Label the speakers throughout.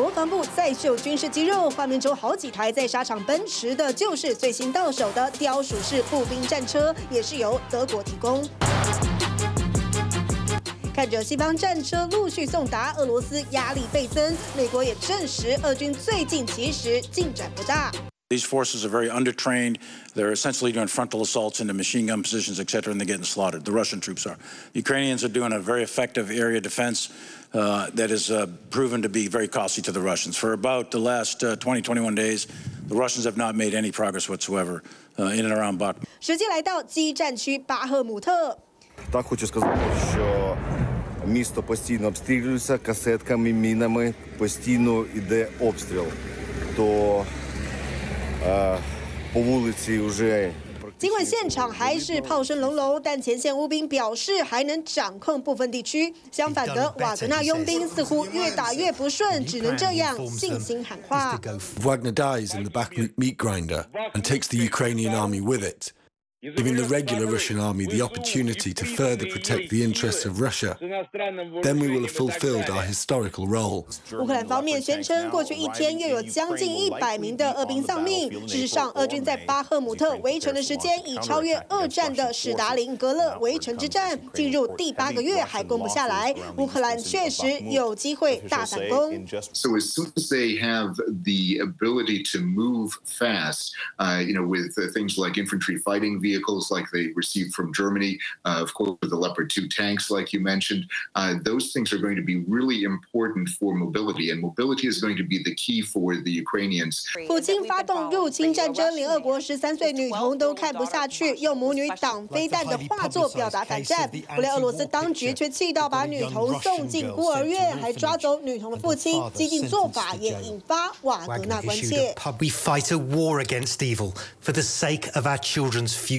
Speaker 1: 国防部再秀军事肌肉，画面中好几台在沙场奔驰的，就是最新到手的雕鼠式步兵战车，也是由德国提供。看着西方战车陆续送达，俄罗斯压力倍增。美国也证实，俄军最近其实进展不大。
Speaker 2: These forces are very undertrained. They're essentially doing frontal assaults into machine gun positions, et cetera, and they're getting slaughtered. The Russian troops are. The Ukrainians are doing a very effective area defense uh, that is uh, proven to be very costly to the Russians. For about the last uh, 20, 21 days, the Russians have not made any progress whatsoever uh, in and around Bakhmut.
Speaker 1: 实际来到激战区巴赫姆特。
Speaker 3: Так хочу сказати, що місто постійно обстрілюється касетками, мінами, постійно йде обстріл. То
Speaker 1: 尽管现场还是炮声隆隆，但前线乌兵表示还能掌控部分地区。相反的，瓦格纳佣兵似乎越打越不顺，只能这样信心喊话。
Speaker 4: Wagner dies in the Bakhmut meat grinder and takes the Ukrainian army with it. giving the regular Russian army the opportunity to further protect the interests of Russia, then we will have fulfilled our historical role.
Speaker 1: 乌克兰方面宣称，过去一天又有将近一百名的俄兵丧命。事实上，俄军在巴赫姆特围城的时间已超越二战的史达林格勒围城之战，进入第八个月还攻不下来。乌克兰确实有机会大反攻。
Speaker 5: So as soon as they have the ability to move fast, uh, you know, with uh, things like infantry fighting vehicles like they received from Germany, uh, of course, the Leopard 2 tanks, like you mentioned. Uh, those things are going to be really important for mobility, and mobility is going to be the key for the Ukrainians.
Speaker 1: 普京发动入侵战争，连俄国十三岁女童都看不下去，用母女挡飞弹的画作表达反战。不料俄罗斯当局却气到把女童送进孤儿院，还抓走女童的父亲，激进做法也引发瓦格纳关切。
Speaker 6: We fight a war against evil for the sake of our children's future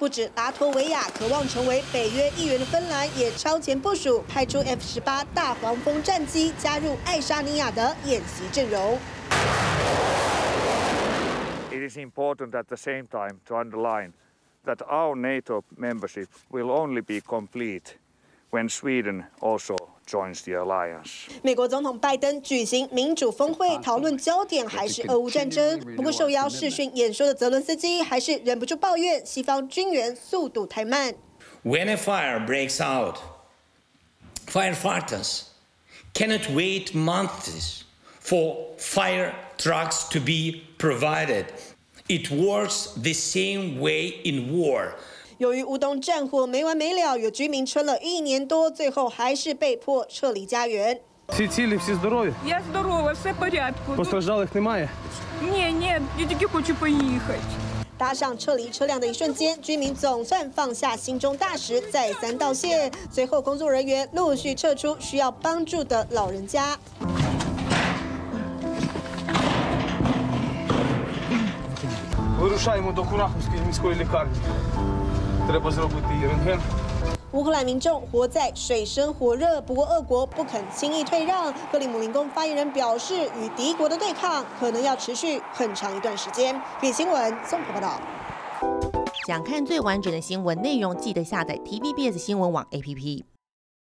Speaker 1: 不止拉脱维亚渴望成为北约一员的芬兰，也超前部署，派出 F 十八大黄蜂战机加入爱沙尼亚的演习阵容。
Speaker 7: It is important at the same time to underline that our NATO membership will only be complete when Sweden also joins the alliance.
Speaker 1: 美国总统拜登举行民主峰会，讨论焦点还是俄乌战争。不过受邀视讯演说的泽伦斯基还是忍不住抱怨西方军援速度太慢。
Speaker 8: When a fire breaks out, firefighters cannot wait months for fire trucks to be provided. It works the same way in war.
Speaker 1: 由于乌东战火没完没了，有居民撑了一年多，最后还是被迫撤离家园。
Speaker 9: Всі цілі, всі здорові?
Speaker 10: Я здорова, все порядку.
Speaker 9: Постраждалих немає?
Speaker 10: Ні, ні, я тільки хочу поїхати.
Speaker 1: 搭上撤离车辆的一瞬间，居民总算放下心中大石，再三道谢。随后，工作人员陆续撤出需要帮助的老人家。
Speaker 9: Вирушаємо до Курахівської міської лікарні.
Speaker 1: 乌克兰民众活在水深火热，不过俄国不肯轻易退让。克里姆林宫发言人表示，与敌国的对抗可能要持续很长一段时间。给新闻综合报道。
Speaker 11: 想看最完整的新闻内容，记得下载 TVBS 新闻网 APP。